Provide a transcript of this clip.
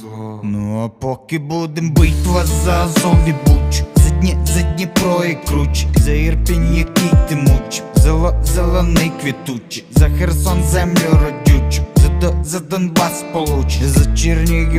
зло. Ну а поки будем битва за Азов і Буч. За Дні, за Дніпро і Круч. За Ірпінь, який ти муч. Зело, зелений квітучий За Херсон землю родючу. За, До- за Донбас получ За Чернігів